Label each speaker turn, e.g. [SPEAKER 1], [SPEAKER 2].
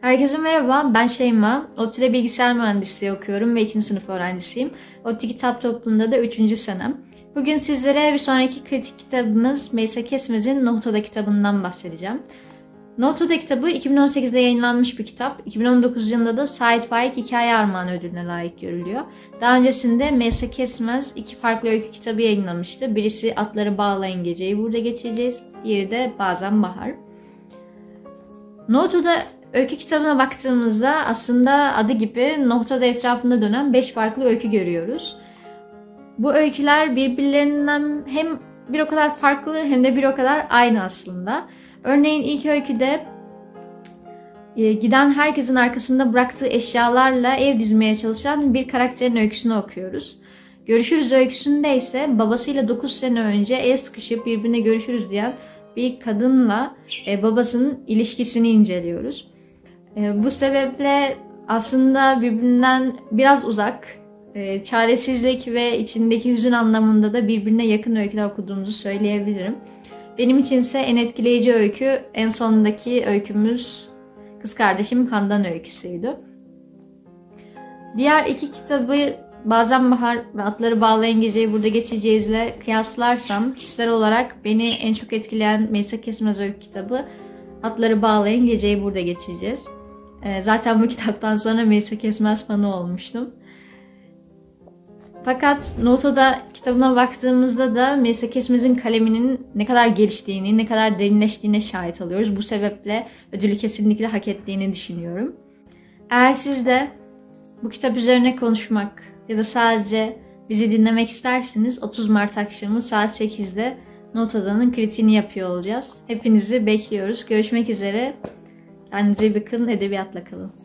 [SPEAKER 1] Herkese merhaba, ben Şeyma. ODTÜ'de bilgisayar mühendisliği okuyorum ve ikinci sınıf öğrencisiyim. ODTÜ Kitap Topluluğu'nda da üçüncü senem. Bugün sizlere bir sonraki kritik kitabımız Meysa Kesmez'in Nohtoda kitabından bahsedeceğim. Nohtoda kitabı 2018'de yayınlanmış bir kitap. 2019 yılında da Said Faik Hikaye Armağanı ödülüne layık görülüyor. Daha öncesinde Meysa Kesmez iki farklı öykü kitabı yayınlamıştı. Birisi Atları Bağlayın Geceyi Burada Geçeceğiz, diğeri de Bazen Bahar. Nohtoda öykü kitabına baktığımızda aslında adı gibi Nohtoda etrafında dönen 5 farklı öykü görüyoruz. Bu öyküler birbirlerinden hem bir o kadar farklı hem de bir o kadar aynı aslında. Örneğin ilk öyküde e, giden herkesin arkasında bıraktığı eşyalarla ev dizmeye çalışan bir karakterin öyküsünü okuyoruz. Görüşürüz öyküsünde ise babasıyla 9 sene önce el sıkışıp birbirine görüşürüz diyen bir kadınla e, babasının ilişkisini inceliyoruz. E, bu sebeple aslında birbirinden biraz uzak, çaresizlik ve içindeki hüzün anlamında da birbirine yakın öyküler okuduğumuzu söyleyebilirim. Benim içinse en etkileyici öykü en sondaki öykümüz kız kardeşim Handan öyküsüydü. Diğer iki kitabı Bazen Bahar ve Atları Bağlayan Geceyi Burada Geçeceğiz'le kıyaslarsam kişisel olarak beni en çok etkileyen Melisa Kesmez öykü kitabı Atları Bağlayın Geceyi Burada Geçeceğiz. Ee, zaten bu kitaptan sonra Melisa Kesmez fanı olmuştum. Fakat Noto'da kitabına baktığımızda da Melisa kaleminin ne kadar geliştiğini, ne kadar derinleştiğine şahit alıyoruz. Bu sebeple ödülü kesinlikle hak ettiğini düşünüyorum. Eğer siz de bu kitap üzerine konuşmak ya da sadece bizi dinlemek isterseniz 30 Mart akşamı saat 8'de Notoda'nın kritiğini yapıyor olacağız. Hepinizi bekliyoruz. Görüşmek üzere. Kendinize bakın. Edebiyatla kalın.